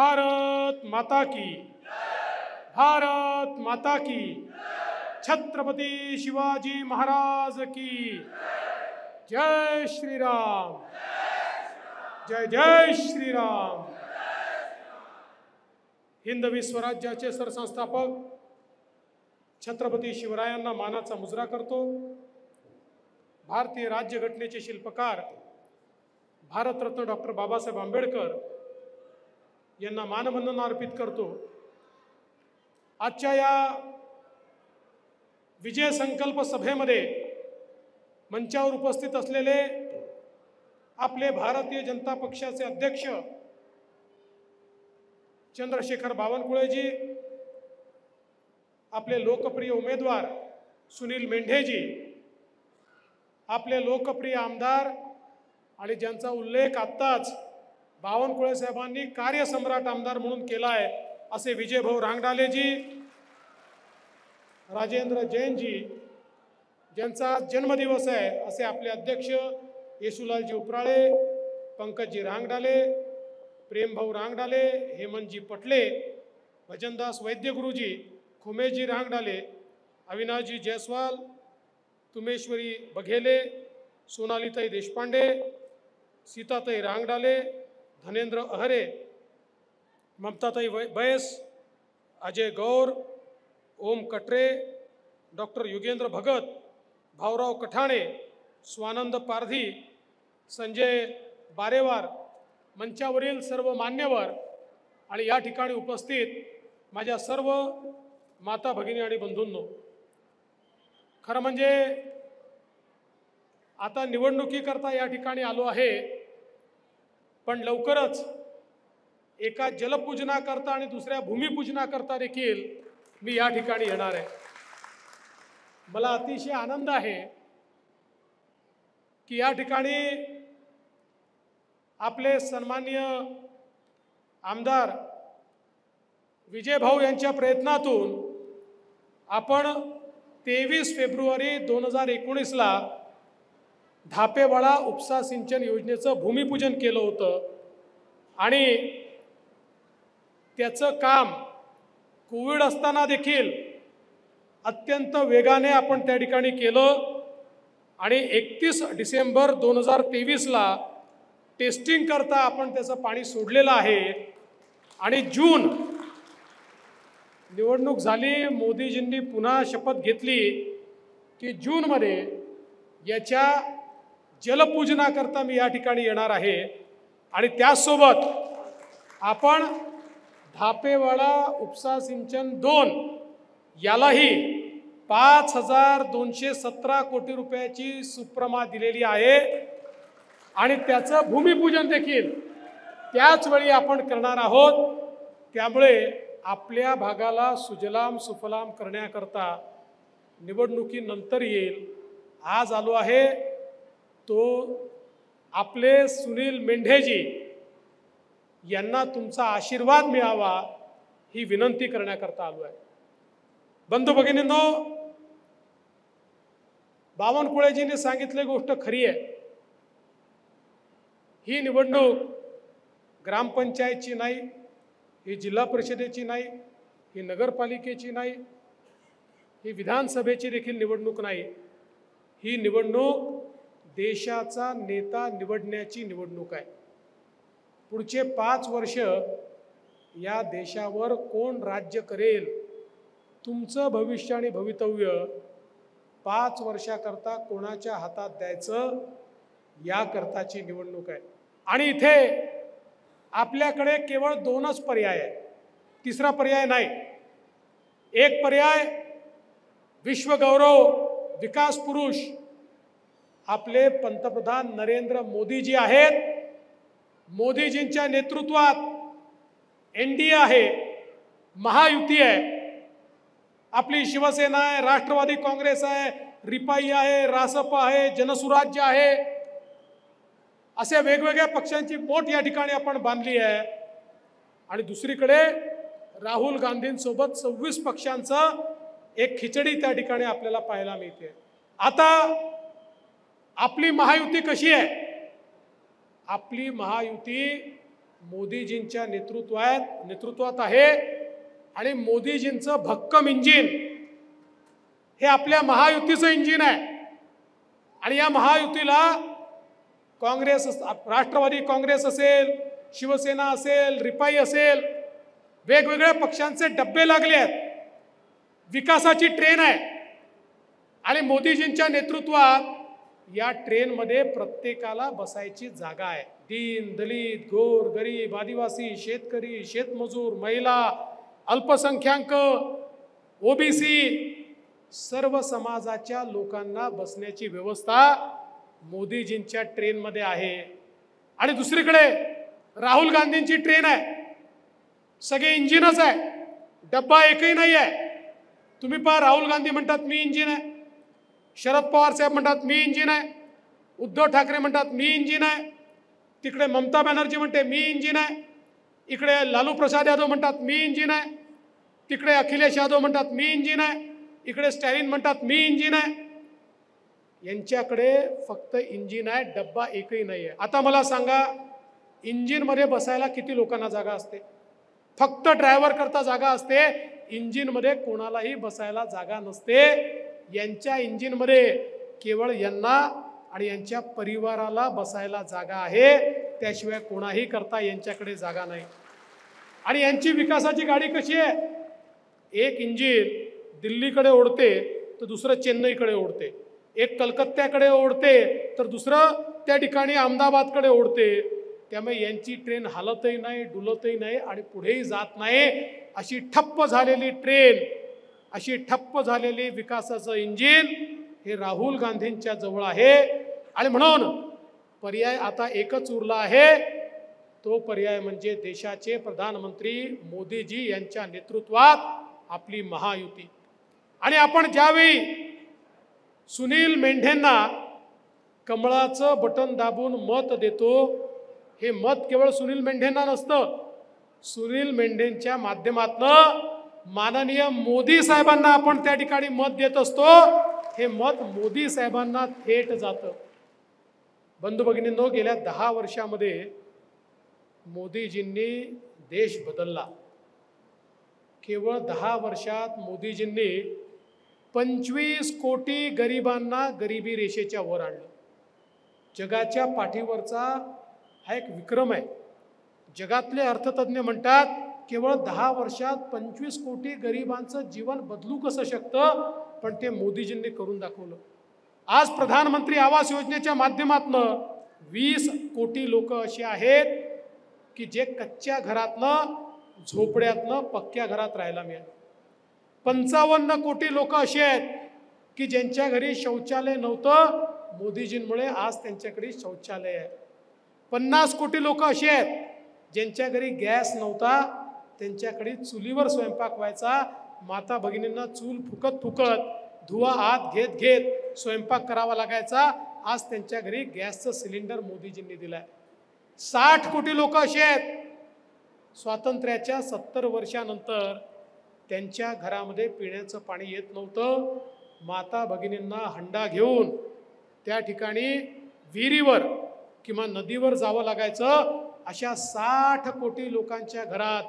भारत माता की। भारत माता की। छत्रपती शिवाजी महाराज की। जय श्रीराम। जय जय श्रीराम। हिंदवी स्वराज्याचे सरसंस्थापक छत्रपती शिवरायांना मानाचा मुजरा करतो. भारतीय राज्यघटनेचे शिल्पकार भारतरत्न डॉक्टर बाबासाहेब आंबेडकर यांना मानवंदना अर्पित करतो. आजच्या या विजय संकल्प सभेमध्ये मंचावर उपस्थित असलेले आपले भारतीय जनता पक्षाचे अध्यक्ष चंद्रशेखर बावनकुळेजी आपले लोकप्रिय उमेदवार सुनील मेंढेजी आपले लोकप्रिय आमदार आणि ज्यांचा उल्लेख आत्ताच बावनकुळे साहेबांनी कार्यसम्राट आमदार म्हणून केला आहे असे विजयभाऊ रांगडालेजी राजेंद्र जैनजी ज्यांचा जन्मदिवस आहे असे आपले अध्यक्ष येशुलालजी उपराळे पंकजजी रांगडाले प्रेमभाऊ रांगडाले हेमंतजी पटले भजनदास वैद्यगुरुजी खुमेजी रांगडाले अविनाशजी जयस्वाल तुमेश्वरी बघेले सोनालीताई देशपांडे सीताताई रांगडाले धनेंद्र अहरे ममताताई वै बैस अजय गौर ओम कटरे डॉक्टर युगेंद्र भगत भाऊराव कठाणे स्वानंद पारधी संजय बारेवार मंचावरील सर्व मान्यवर आणि या ठिकाणी उपस्थित माझ्या सर्व माता भगिनी आणि बंधूंनो. खरं म्हणजे आता निवडणुकीकरता या ठिकाणी आलो आहे. पण लवकरच एका जलपूजनाकरता आणि दुसऱ्या भूमिपूजनाकरता देखील मी या ठिकाणी येणार आहे. मला अतिशय आनंद आहे की या ठिकाणी आपले सन्माननीय आमदार विजयभाऊ यांच्या प्रयत्नातून आपण तेवीस फेब्रुवारी दोन हजार एकोणीसला धापेवाडा उपसा सिंचन योजनेचं भूमिपूजन केलं होतं. आणि त्याचं काम कोविड असताना देखील अत्यंत वेगाने आपण त्या ठिकाणी केलं. आणि एकतीस डिसेंबर दोन हजार तेवीसला टेस्टिंग करता आपण त्याचं पाणी सोडलेलं आहे. आणि जून निवडणूक झाली मोदीजींनी पुन्हा शपथ घेतली की जूनमध्ये याच्या जलपूजनाकरता मी या ठिकाणी येणार आहे. आणि त्याचसोबत आपण धापेवाडा उपसा सिंचन दोन यालाही पाच हजार दोनशे सतरा कोटी रुपयाची सुप्रमा दिलेली आहे. आणि त्याचं भूमिपूजन देखील त्याच वेळी आपण करणार आहोत. त्यामुळे आपल्या भागाला सुजलाम सुफलाम करण्याकरता निवडणुकीनंतर येईल. आज आलो आहे. तो आपले सुनील मेंढेजी यांना तुमचा आशीर्वाद मिळावा ही विनंती करण्याकरता आलो आहे. बंधू भगिनींनो बावनकुळेजींनी सांगितली गोष्ट खरी आहे. ही निवडणूक ग्रामपंचायतची नाही ही जिल्हा परिषदेची नाही ही नगरपालिकेची नाही ही विधानसभेची देखील निवडणूक नाही. ही निवडणूक देशाचा नेता निवडण्याची निवडणूक आहे. पुढचे पाच वर्ष या देशावर कोण राज्य करेल तुमचं भविष्य आणि भवितव्य पाच वर्षाकरता कोणाच्या हातात द्यायचं याकरताची निवडणूक आहे. आणि इथे आपल्याकडे केवळ दोनच पर्याय आहे तिसरा पर्याय नाही. एक पर्याय विश्वगौरव विकास पुरुष आपले पंतप्रधान नरेंद्र मोदीजी आहेत. मोदीजींच्या नेतृत्वात एन डी ए आहे महायुती आहे. आपली शिवसेना आहे राष्ट्रवादी काँग्रेस आहे रिपाई आहे रासप आहे जनसुराज्य आहे. अशा वेगवेगळ्या पक्षांची बोट या ठिकाणी आपण बांधली आहे. आणि दुसरीकडे राहुल गांधींसोबत सव्वीस पक्षांचं एक खिचडी त्या ठिकाणी आपल्याला पाहायला मिळते. आता आपली महायुती कशी आहे? आपली महायुती मोदीजींच्या नेतृत्वात नेतृत्वात आहे आणि मोदीजींचं भक्कम इंजिन हे आपल्या महायुतीचं इंजिन आहे. आणि या महायुतीला काँग्रेस अस- राष्ट्रवादी काँग्रेस असेल शिवसेना असेल रिपाई असेल वेगवेगळ्या पक्षांचे डब्बे लागले आहेत. विकासाची ट्रेन आहे. आणि मोदीजींच्या नेतृत्वात या ट्रेनमध्ये प्रत्येकाला बसायची जागा आहे. दीन दलित गोर गरीब आदिवासी शेतकरी शेतमजूर महिला अल्पसंख्याक ओबीसी सर्व समाजाच्या लोकांना बसण्याची व्यवस्था मोदीजींच्या ट्रेनमध्ये आहे. आणि दुसरीकडे राहुल गांधींची ट्रेन आहे. सगळे इंजिनच आहे. डब्बा एकही नाही आहे तुम्ही पहा राहुल गांधी म्हणतात मी इंजिन आहे. शरद पवार साहेब म्हणतात मी इंजिन आहे. उद्धव ठाकरे म्हणतात मी इंजिन आहे. तिकडे ममता बॅनर्जी म्हणते मी इंजिन आहे. इकडे लालू प्रसाद यादव म्हणतात मी इंजिन आहे. तिकडे अखिलेश यादव म्हणतात मी इंजिन आहे. इकडे स्टॅलिन म्हणतात मी इंजिन आहे. यांच्याकडे फक्त इंजिन आहे डब्बा एकही नाही आहे. आता मला सांगा इंजिनमध्ये बसायला किती लोकांना जागा असते? फक्त ड्रायव्हर करता जागा असते इंजिनमध्ये कोणालाही बसायला जागा नसते. यांच्या इंजिनमध्ये केवळ यांना आणि यांच्या परिवाराला बसायला जागा आहे. त्याशिवाय कोणाही करता यांच्याकडे जागा नाही. आणि यांची विकासाची गाडी कशी आहे? एक इंजिन दिल्लीकडे ओढते तर दुसरं चेन्नईकडे ओढते. एक कलकत्त्याकडे ओढते तर दुसरं त्या ठिकाणी अहमदाबादकडे ओढते. त्यामुळे यांची ट्रेन हालतही नाही डुलतही नाही आणि पुढेही जात नाही अशी ठप्प झालेली ट्रेन अशी ठप्प झालेली विकासाचं इंजिन हे राहुल गांधींच्या जवळ आहे. आणि म्हणून पर्याय आता एकच उरला आहे. तो पर्याय म्हणजे देशाचे प्रधानमंत्री मोदीजी यांच्या नेतृत्वात आपली महायुती. आणि आपण ज्यावेळी सुनील मेंढेंना कमळाचं बटन दाबून मत देतो हे मत केवळ सुनील मेंढेंना नसतं सुनील मेंढेंच्या माध्यमातनं माननीय मोदी साहेबांना आपण त्या ठिकाणी मत देत असतो. हे मत मोदी साहेबांना थेट जातं. बंधू भगिनींनो गेल्या दहा वर्षामध्ये मोदीजींनी देश बदलला. केवळ दहा वर्षात मोदीजींनी पंचवीस कोटी गरिबांना गरिबी रेषेच्या वर आणलं. जगाच्या पाठीवरचा हा एक विक्रम आहे. जगातले अर्थतज्ञ म्हणतात केवळ दहा वर्षात पंचवीस कोटी गरिबांचं जीवन बदलू कसं शकतं? पण ते मोदीजींनी करून दाखवलं. आज प्रधानमंत्री आवास योजनेच्या माध्यमातनं वीस कोटी लोक असे आहेत की जे कच्च्या घरातनं झोपड्यातनं पक्क्या घरात राहायला मिळेल. पंचावन्न कोटी लोक असे आहेत की ज्यांच्या घरी शौचालय नव्हतं मोदीजींमुळे आज त्यांच्याकडे शौचालय आहे. पन्नास कोटी लोक असे आहेत ज्यांच्या घरी गॅस नव्हता त्यांच्याकडे चुलीवर स्वयंपाक व्हायचा. माता भगिनींना चूल फुकत फुकत धुवा आत घेत घेत स्वयंपाक करावा लागायचा. आज त्यांच्या घरी गॅसचं सिलेंडर मोदीजींनी दिलाय. साठ कोटी लोक असे आहेत. स्वातंत्र्याच्या सत्तर वर्षानंतर त्यांच्या घरामध्ये पिण्याचं पाणी येत नव्हतं. माता भगिनींना हंडा घेऊन त्या ठिकाणी विहिरीवर किंवा नदीवर जावं लागायचं. अशा साठ कोटी लोकांच्या घरात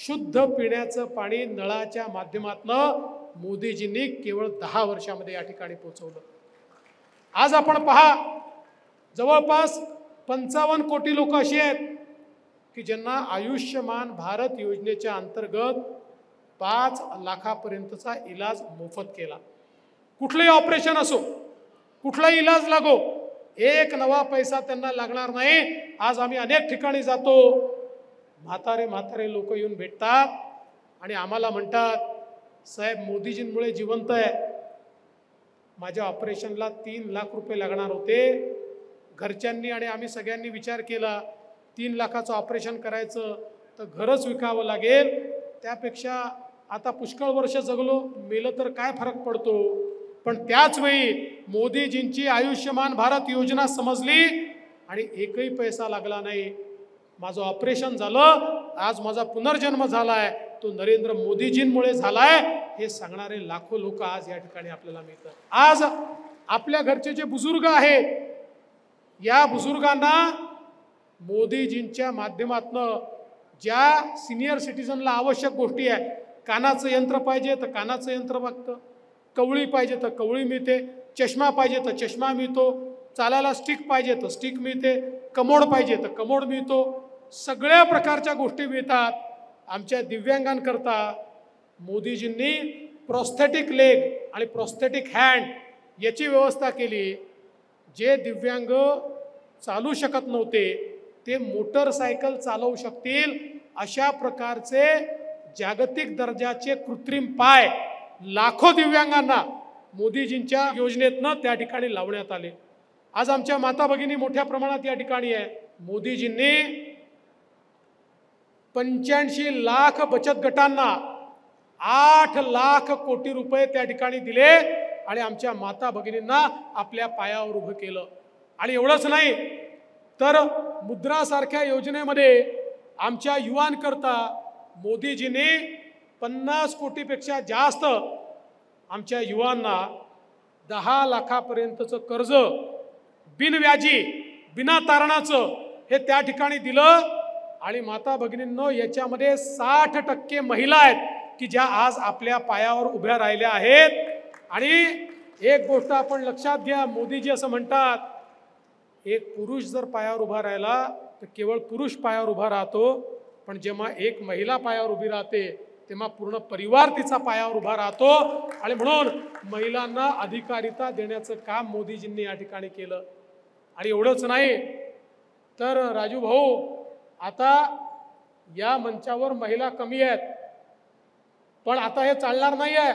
शुद्ध पिण्याचं पाणी नळाच्या माध्यमातनं मोदीजींनी केवळ दहा वर्षामध्ये या ठिकाणी पोहोचवलं. आज आपण पहा जवळपास पंचावन्न कोटी लोक अशी आहेत की ज्यांना आयुष्यमान भारत योजनेच्या अंतर्गत पाच लाखापर्यंतचा इलाज मोफत केला. कुठलंही ऑपरेशन असो कुठलाही इलाज लागो एक नवा पैसा त्यांना लागणार नाही. आज आम्ही अनेक ठिकाणी जातो म्हातारे म्हातारे लोक येऊन भेटतात आणि आम्हाला म्हणतात साहेब मोदीजींमुळे जिवंत आहे. माझ्या ऑपरेशनला तीन लाख रुपये लागणार होते. घरच्यांनी आणि आम्ही सगळ्यांनी विचार केला तीन लाखाचं ऑपरेशन करायचं तर घरच विकावं लागेल. त्यापेक्षा आता पुष्कळ वर्ष जगलो मेलं तर काय फरक पडतो? पण त्याचवेळी मोदीजींची आयुष्यमान भारत योजना समजली आणि एकही पैसा लागला नाही. माझं ऑपरेशन झालं आज माझा पुनर्जन्म झाला आहे तो नरेंद्र मोदीजींमुळे झाला आहे हे सांगणारे लाखो लोक आज या ठिकाणी आपल्याला मिळतात. आज आपल्या घरचे जे बुजुर्ग आहेत या बुजुर्गांना मोदीजींच्या माध्यमातनं ज्या सिनियर सिटीजनला आवश्यक गोष्टी आहे कानाचं यंत्र पाहिजे तर कानाचं यंत्र बघतं. कवळी पाहिजे तर कवळी मिळते. चष्मा पाहिजे तर चष्मा मिळतो. चालायला स्टिक पाहिजे तर स्टिक मिळते. कमोड पाहिजे तर कमोड मिळतो. सगळ्या प्रकारच्या गोष्टी मिळतात. आमच्या दिव्यांगांकरता मोदीजींनी प्रॉस्थेटिक लेग आणि प्रॉस्थेटिक हँड याची व्यवस्था केली. जे दिव्यांग चालू शकत नव्हते ते मोटरसायकल चालवू शकतील अशा प्रकारचे जागतिक दर्जाचे कृत्रिम पाय लाखो दिव्यांगांना मोदीजींच्या योजनेतनं त्या ठिकाणी लावण्यात आले. आज आमच्या माता भगिनी मोठ्या प्रमाणात या ठिकाणी आहे मोदीजींनी पंच्याऐंशी लाख बचत गटांना आठ लाख कोटी रुपये त्या ठिकाणी दिले आणि आमच्या माता भगिनींना आपल्या पायावर उभं केलं. आणि एवढंच नाही तर मुद्रासारख्या योजनेमध्ये आमच्या युवांकरता मोदीजींनी पन्नास कोटीपेक्षा जास्त आमच्या युवांना दहा लाखापर्यंतचं कर्ज बिनव्याजी बिना तारणाचं हे त्या ठिकाणी दिलं. आणि माता भगिनींनो याच्यामध्ये साठ टक्के महिला आहेत की ज्या आज आपल्या पायावर उभ्या राहिल्या आहेत. आणि एक गोष्ट आपण लक्षात घ्या मोदीजी असं म्हणतात एक पुरुष जर पायावर उभा राहिला तर केवळ पुरुष पायावर उभा राहतो पण जेव्हा एक महिला पायावर उभी राहते तेव्हा पूर्ण परिवार तिचा पायावर उभा राहतो. आणि म्हणून महिलांना अधिकारिता देण्याचं काम मोदीजींनी या ठिकाणी केलं. आणि एवढंच नाही तर राजू भाऊ आता या मंचावर महिला कमी आहेत. पण आता हे चालणार नाही आहे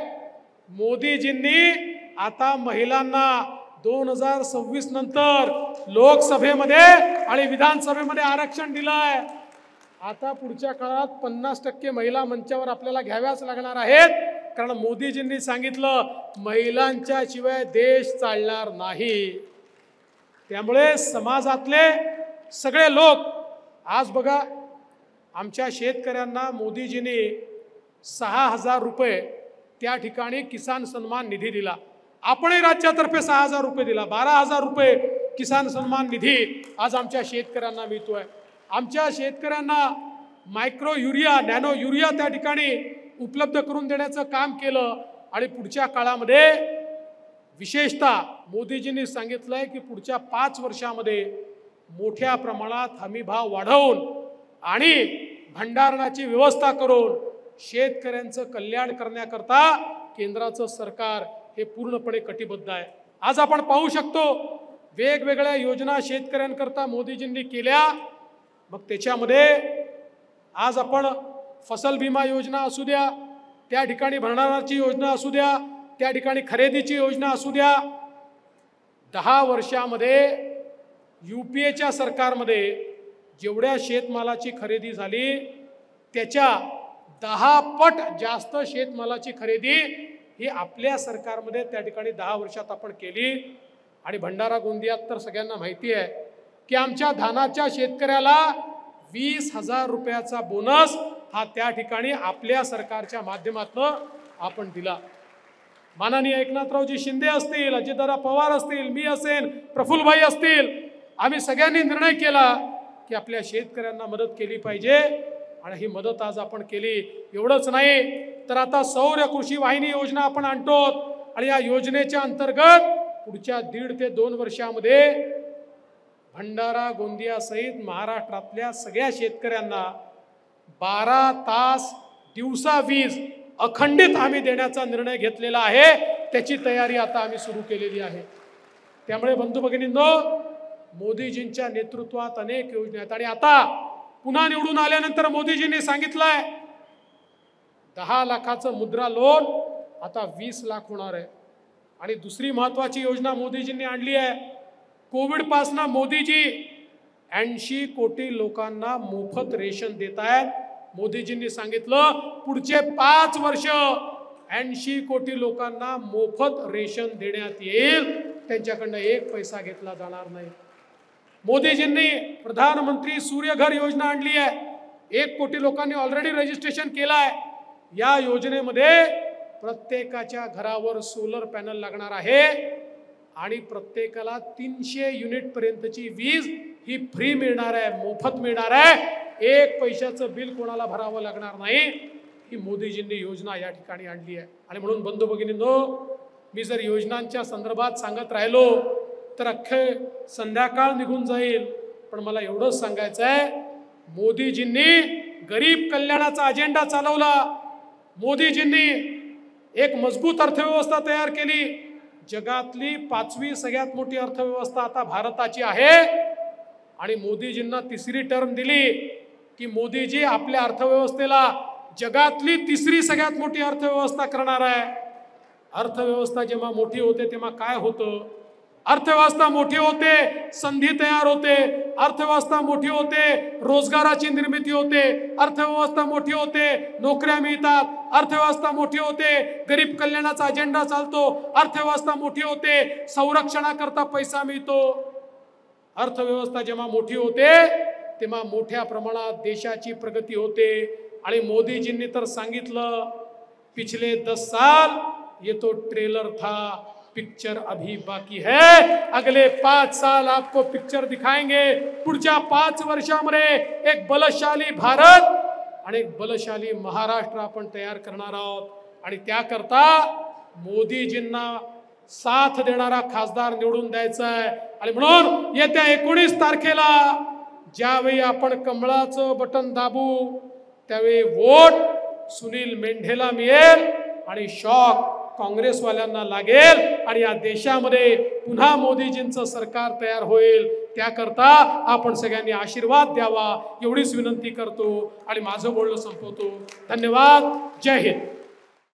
मोदीजींनी आता महिलांना दोन हजार सव्वीस नंतर लोकसभेमध्ये आणि विधानसभेमध्ये आरक्षण दिलं आहे आता पुढच्या काळात पन्नास टक्के महिला मंचावर आपल्याला घ्याव्याच लागणार आहेत. कारण मोदीजींनी सांगितलं महिलांच्या शिवाय देश चालणार नाही. त्यामुळे समाजातले सगळे लोक आज बघा आमच्या शेतकऱ्यांना मोदीजींनी सहा हजार रुपये त्या ठिकाणी किसान सन्मान निधी दिला. आपणही राज्यातर्फे सहा हजार रुपये दिला. बारा हजार रुपये किसान सन्मान निधी आज आमच्या शेतकऱ्यांना मिळतोय. आमच्या शेतकऱ्यांना मायक्रो युरिया नॅनो युरिया त्या ठिकाणी उपलब्ध करून देण्याचं काम केलं आणि पुढच्या काळामध्ये विशेषतः मोदीजींनी सांगितलंय की पुढच्या पाच वर्षामध्ये मोठ्या प्रमाणात हमीभाव वाढवून आणि भंडारणाची व्यवस्था करून शेतकऱ्यांचं कल्याण करण्याकरता केंद्राचं सरकार हे पूर्णपणे कटिबद्ध आहे. आज आपण पाहू शकतो वेगवेगळ्या योजना शेतकऱ्यांकरता मोदीजींनी केल्या. मग त्याच्यामध्ये आज आपण फसल विमा योजना असू द्या त्या ठिकाणी भरणाराची योजना असू द्या त्या ठिकाणी खरेदीची योजना असू द्या. दहा वर्षामध्ये यू पी एच्या सरकारमध्ये जेवढ्या शेतमालाची खरेदी झाली त्याच्या दहा पट जास्त शेतमालाची खरेदी ही आपल्या सरकारमध्ये त्या ठिकाणी दहा वर्षात आपण केली. आणि भंडारा गोंदियात तर सगळ्यांना माहिती आहे की आमच्या धानाच्या शेतकऱ्याला वीस हजार रुपयाचा बोनस हा त्या ठिकाणी आपल्या सरकारच्या माध्यमातून आपण दिला. माननीय एकनाथरावजी शिंदे असतील अजितदादा पवार असतील मी असेन प्रफुल्लभाई असतील आम्ही सगळ्यांनी निर्णय केला की आपल्या शेतकऱ्यांना मदत केली पाहिजे आणि ही मदत आज आपण केली. एवढंच नाही तर आता सौर कृषी वाहिनी योजना आपण आणतो आणि या योजनेच्या अंतर्गत पुढच्या दीड ते दोन वर्षामध्ये भंडारा गोंदियासहित महाराष्ट्रातल्या सगळ्या शेतकऱ्यांना बारा तास दिवसा वीज अखंडित आम्ही देण्याचा निर्णय घेतलेला आहे. त्याची तयारी आता आम्ही सुरू केलेली आहे. त्यामुळे बंधू भगिनींनो मोदीजींच्या नेतृत्वात अनेक योजना आहेत. आणि आता पुन्हा निवडून आल्यानंतर मोदीजींनी सांगितलंय दहा लाखाचं मुद्रा लोन आता वीस लाख होणार आहे. आणि दुसरी महत्वाची योजना मोदीजींनी आणली आहे. कोविडपासनं मोदीजी ऐंशी कोटी लोकांना मोफत रेशन देत आहेत. मोदीजींनी सांगितलं पुढचे पाच वर्ष ऐंशी कोटी लोकांना मोफत रेशन देण्यात येईल. त्यांच्याकडनं एक पैसा घेतला जाणार नाही. मोदीजींनी प्रधानमंत्री सूर्यघर योजना आणली आहे. एक कोटी लोकांनी ऑलरेडी रजिस्ट्रेशन केलं आहे. या योजनेमध्ये प्रत्येकाच्या घरावर सोलर पॅनल लागणार आहे. आणि प्रत्येकाला तीनशे युनिटपर्यंतची वीज ही फ्री मिळणार आहे मोफत मिळणार आहे. एक पैशाचं बिल कोणाला भरावं लागणार नाही ही मोदीजींनी योजना या ठिकाणी आणली आहे. आणि म्हणून बंधू भगिनींनो मी जर योजनांच्या संदर्भात सांगत राहिलो तर अख्खे संध्याकाळ निघून जाईल. पण मला एवढंच सांगायचं आहे मोदीजींनी गरीब कल्याणाचा अजेंडा चालवला. मोदीजींनी एक मजबूत अर्थव्यवस्था तयार केली. जगातली पाचवी सगळ्यात मोठी अर्थव्यवस्था आता भारताची आहे. आणि मोदीजींना तिसरी टर्म दिली की मोदीजी आपल्या अर्थव्यवस्थेला जगातली तिसरी सगळ्यात मोठी अर्थव्यवस्था करणार आहे. अर्थव्यवस्था जेव्हा मोठी होते तेव्हा काय होतं? अर्थव्यवस्था मोठी होते संधी तयार होते अर्थव्यवस्था मोठी होते रोजगाराची निर्मिती होते अर्थव्यवस्था मोठी होते नोकऱ्या मिळतात अर्थव्यवस्था मोठी होते गरीब कल्याणाचा अजेंडा चालतो अर्थव्यवस्था मोठी होते संरक्षणाकरता पैसा मिळतो. अर्थव्यवस्था जेव्हा मोठी होते तेव्हा मोठ्या प्रमाणात देशाची प्रगती होते. आणि मोदीजींनी तर सांगितलं पिछले दस साल ये तो ट्रेलर था पिक्चर अभी बाकी है। अगले पाच साल आपको पिक्चर दिखाएंगे। पुढच्या पाच वर्षामध्ये एक बलशाली भारत आणि एक बलशाली महाराष्ट्र आपण तयार करणार आहोत. आणि त्याकरता मोदीजींना साथ देणारा खासदार निवडून द्यायचा आहे. आणि म्हणून येत्या एकोणीस तारखेला ज्यावेळी आपण कमळाचं बटन दाबू त्यावेळी वोट सुनील मेंढेला मिळेल आणि शॉक काँग्रेसवाल्यांना लागेल आणि या देशामध्ये पुन्हा मोदीजींचं सरकार तयार होईल. त्याकरता आपण सगळ्यांनी आशीर्वाद द्यावा एवढीच विनंती करतो आणि माझं बोलणं संपवतो. धन्यवाद. जय हिंद.